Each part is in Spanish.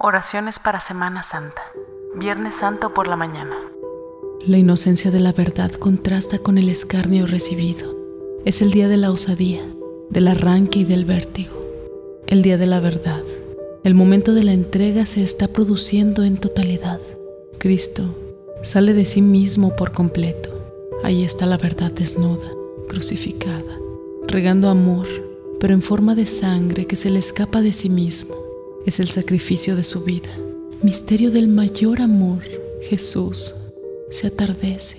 Oraciones para Semana Santa. Viernes Santo por la mañana. La inocencia de la verdad contrasta con el escarnio recibido. Es el día de la osadía, del arranque y del vértigo. El día de la verdad. El momento de la entrega se está produciendo en totalidad. Cristo sale de sí mismo por completo. Ahí está la verdad desnuda, crucificada, regando amor, pero en forma de sangre que se le escapa de sí mismo es el sacrificio de su vida. Misterio del mayor amor, Jesús. Se atardece.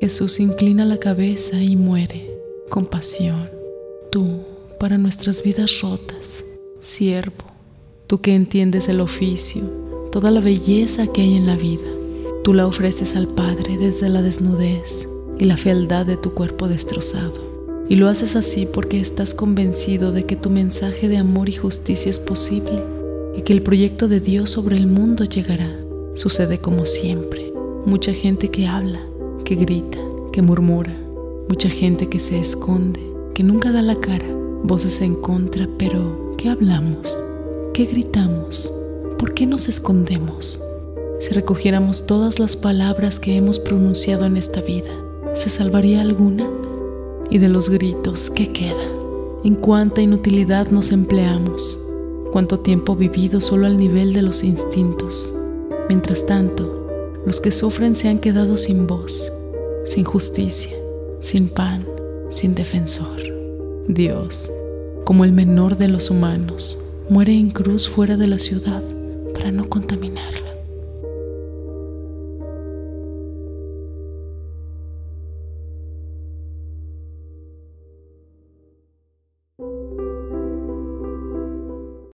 Jesús inclina la cabeza y muere. Compasión. Tú, para nuestras vidas rotas, siervo. Tú que entiendes el oficio, toda la belleza que hay en la vida. Tú la ofreces al Padre desde la desnudez y la fealdad de tu cuerpo destrozado. Y lo haces así porque estás convencido de que tu mensaje de amor y justicia es posible y que el proyecto de Dios sobre el mundo llegará. Sucede como siempre. Mucha gente que habla, que grita, que murmura. Mucha gente que se esconde, que nunca da la cara. Voces en contra, pero ¿qué hablamos? ¿Qué gritamos? ¿Por qué nos escondemos? Si recogiéramos todas las palabras que hemos pronunciado en esta vida, ¿se salvaría alguna? Y de los gritos, ¿qué queda? ¿En cuánta inutilidad nos empleamos? Cuánto tiempo vivido solo al nivel de los instintos. Mientras tanto, los que sufren se han quedado sin voz, sin justicia, sin pan, sin defensor. Dios, como el menor de los humanos, muere en cruz fuera de la ciudad para no contaminarla.